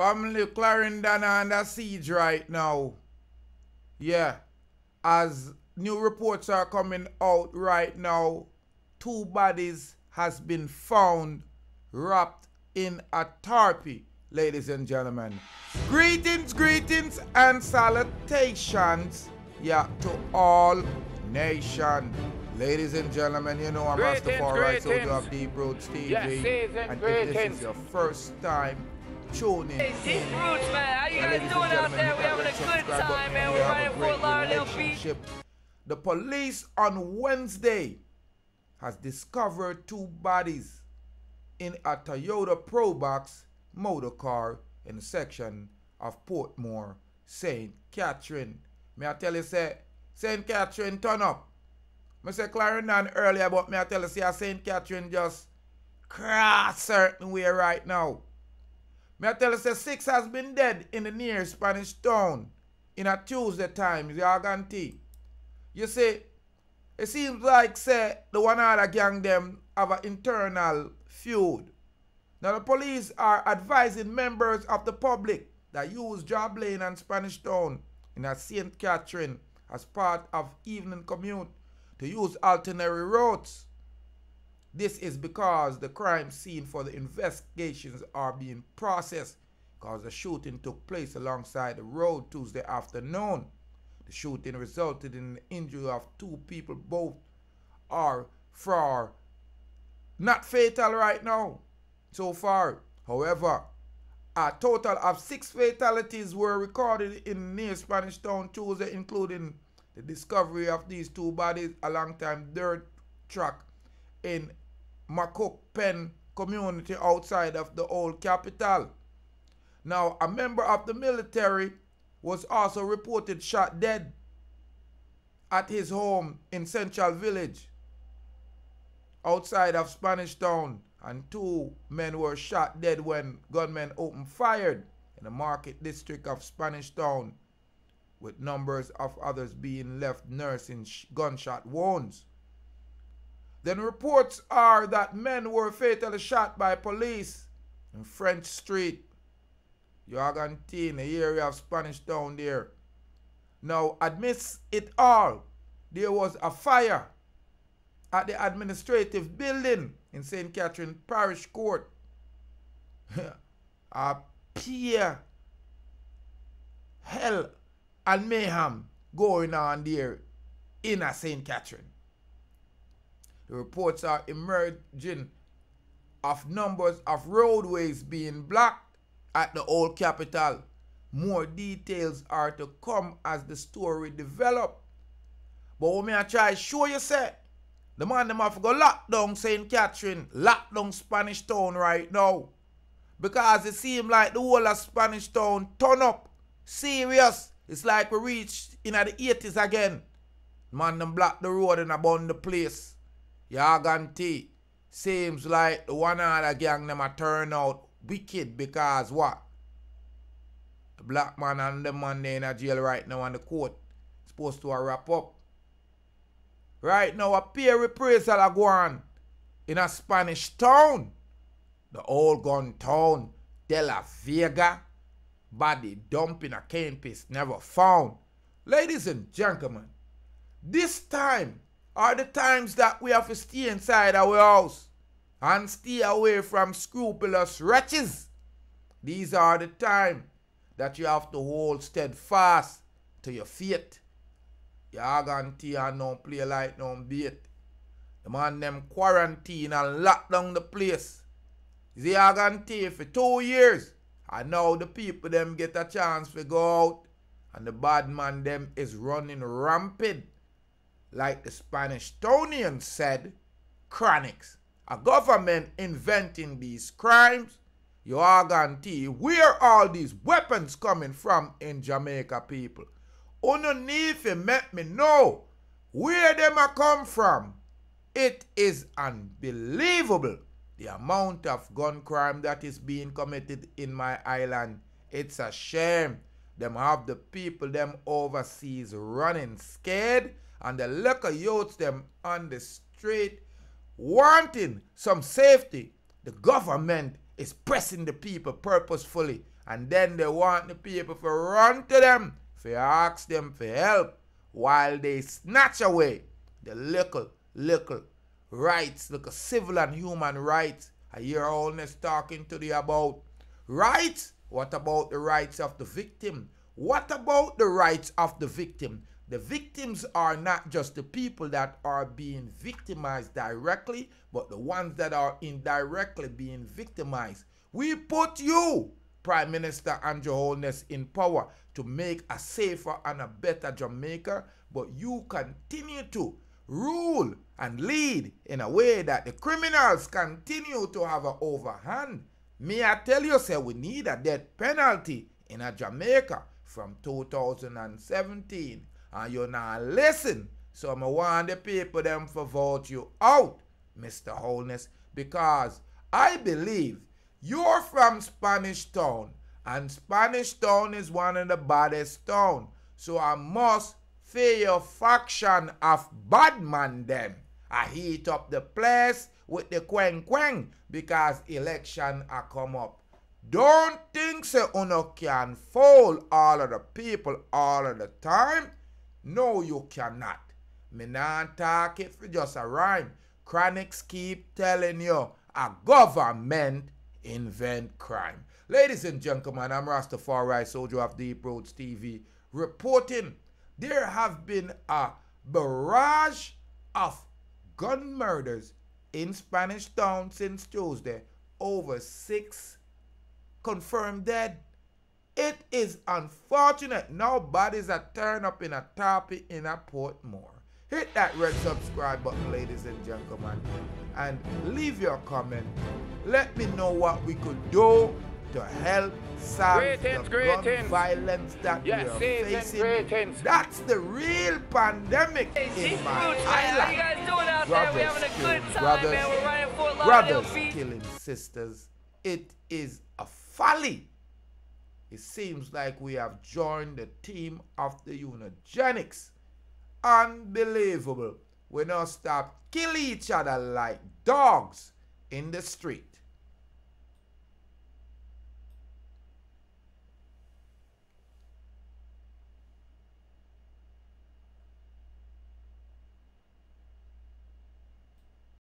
Family Clarendon under siege right now. Yeah. As new reports are coming out right now, two bodies has been found wrapped in a tarpy, ladies and gentlemen. Greetings, greetings, and salutations, yeah, to all nation. Ladies and gentlemen, you know I'm Rastafari, soldier of Deep Roots TV. Yes, and greetings. if this is your first time Hey, Deep Roots, man. How you guys doing out there? We that having a good time, man. We We're have a riding Fort Lauderdale Beach. The police on Wednesday has discovered two bodies in a Toyota Probox motor car in the section of Portmore, St. Catherine. May I tell you, say, St. Catherine turn up. I say Clarendon earlier, but may I tell you, say, St. Catherine just cross certain way right now. May I tell you, say, six has been dead in the near Spanish town in a Tuesday time, the Argantine. You see, it seems like, say, the One Order gang them have an internal feud. Now, the police are advising members of the public that use Job Lane and Spanish Town in a St. Catherine as part of evening commute to use alternate routes. This is because the crime scene for the investigations are being processed because the shooting took place alongside the road Tuesday afternoon. The shooting resulted in the injury of two people. Both are for not fatal right now so far. However, a total of six fatalities were recorded in near Spanish Town Tuesday, including the discovery of these two bodies along time dirt truck in McCook Pen community outside of the old capital. Now, a member of the military was also reported shot dead at his home in Central Village outside of Spanish Town, and two men were shot dead when gunmen opened fire in the market district of Spanish Town, with numbers of others being left nursing gunshot wounds. Then reports are that men were fatally shot by police in French Street, Argentine, the area of Spanish Town there. Now, amidst it all, there was a fire at the administrative building in St. Catherine Parish Court. a pure hell and mayhem going on there in St. Catherine. The reports are emerging of numbers of roadways being blocked at the old capital. More details are to come as the story develop. But me I try show you say, the man them have to go lock down St. Catherine, lock down Spanish Town right now. Because it seem like the whole of Spanish Town turn up. Serious. It's like we reached in the 80s again. Man them block the road and abandon the place. Yaganti. Seems like the One Order gang them a turn out wicked because what? The black man and the man they in a jail right now on the court. Supposed to wrap up. Right now a peer reprisal a go on in a Spanish town. The old gun town, De La Vega. Body dump in a piece never found. Ladies and gentlemen, this time are the times that we have to stay inside our house and stay away from scrupulous wretches. These are the time that you have to hold steadfast to your faith. You guarantee and don't play like no bait. The man them quarantine and lock down the place. They are for two years. And now the people them get a chance to go out. And the bad man them is running rampant. Like the Spanish Tonians said, Chronixx. A government inventing these crimes. You are guarantee where all these weapons coming from in Jamaica people. Underneath it make me know where them a come from. It is unbelievable the amount of gun crime that is being committed in my island. It's a shame. Them have the people them overseas running scared and the liquor youths them on the street wanting some safety. The government is pressing the people purposefully. And then they want the people to run to them, for ask them for help, while they snatch away the little, little rights, little civil and human rights. I hear Holness talking to the about rights. What about the rights of the victim? What about the rights of the victim? The victims are not just the people that are being victimized directly, but the ones that are indirectly being victimized. We put you, Prime Minister Andrew Holness, in power to make a safer and a better Jamaica, but you continue to rule and lead in a way that the criminals continue to have an overhand. Me, I tell you, say we need a death penalty in a Jamaica from 2017 and you not listen. So I want the people them for vote you out, Mr. Holness, because I believe you're from Spanish Town, and Spanish Town is one of the baddest town. So I must fear your faction of bad man them. I heat up the place with the quang quang because election are come up. Don't think say uno can fool all of the people all of the time. No, you cannot. Me not talk it for just a rhyme. Chronixx keep telling you a government invent crime. Ladies and gentlemen, I'm Rastafari, soldier of Deep Roots TV, reporting there have been a barrage of gun murders in Spanish Town since Tuesday. Over six confirmed dead. It is unfortunate nobody's bodies turn up in a toppy in a Portmore. Hit that red subscribe button, ladies and gentlemen, and leave your comment. Let me know what we could do to help solve Greetings, the greetings. gun violence that Yes, we are facing. greetings. That's the real pandemic Hey, in Deep my Roots. How you island. guys doing out there? Brothers We're having a killing good time, brothers. man. We're running Fort Brothers killing sisters. It is a folly. It seems like we have joined the team of the Unigenics. Unbelievable. We now stop killing each other like dogs in the street.